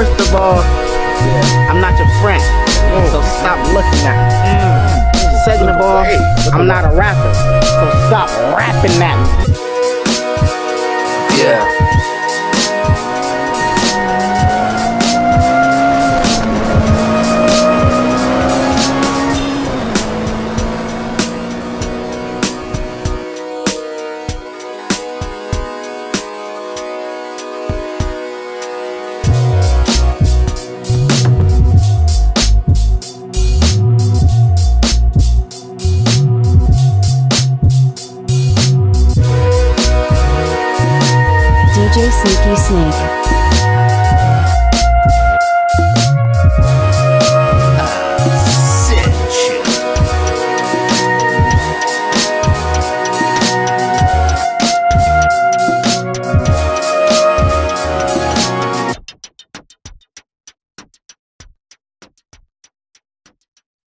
First of all, yeah. I'm not your friend, mm. so stop looking at me. Mm. Second of all, I'm not a rapper, so stop rapping at me. Yeah. DJ Sneaky Snake.